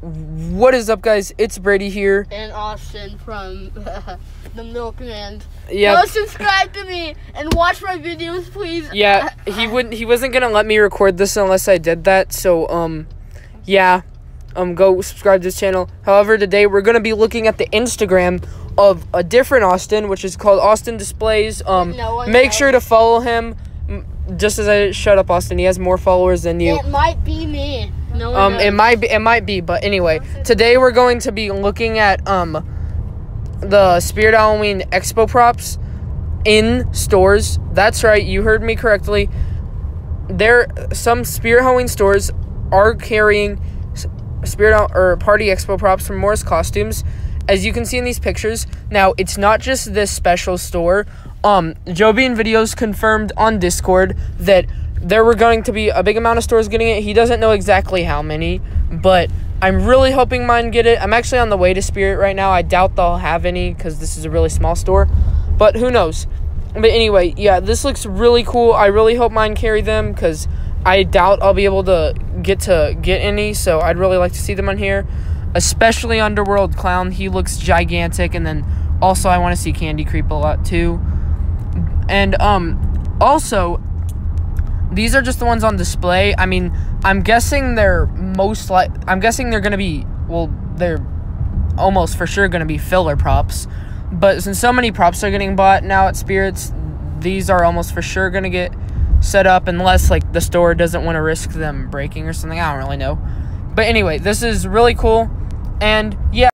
What is up, guys? It's Brady here. and Austin from the Milkman. Yeah, Go subscribe to me and watch my videos, please. yeah. He wouldn't. He wasn't gonna let me record this unless I did that. So, um, yeah, um, go subscribe to this channel. However, today we're gonna be looking at the Instagram of a different Austin, which is called Austin Displays. Um, No make knows. sure to follow him. Just as I shut up, Austin. He has more followers than you. It might be me. No Um, knows. it might be, it might be, but anyway, today we're going to be looking at um the Spirit Halloween Expo props in stores. That's right, you heard me correctly. There, some Spirit Halloween stores are carrying Spirit Hall- or Party Expo props from Morris Costumes, as you can see in these pictures. Now, it's not just this special store. Um, Joe Bean Videos confirmed on Discord that there were going to be a big amount of stores getting it. He doesn't know exactly how many, but I'm really hoping mine get it. I'm actually on the way to Spirit right now. I doubt they'll have any because this is a really small store, but who knows? But anyway, yeah, this looks really cool. I really hope mine carry them because I doubt I'll be able to get to get any. So I'd really like to see them on here, especially Underworld Clown. He looks gigantic, and then also I want to see Candy Creep a lot too. And um, also these are just the ones on display. I mean, I'm guessing they're most like I'm guessing they're gonna be well, they're almost for sure gonna be filler props. But since so many props are getting bought now at Spirits, these are almost for sure gonna get set up unless like the store doesn't want to risk them breaking or something. I don't really know. But anyway, this is really cool. And yeah.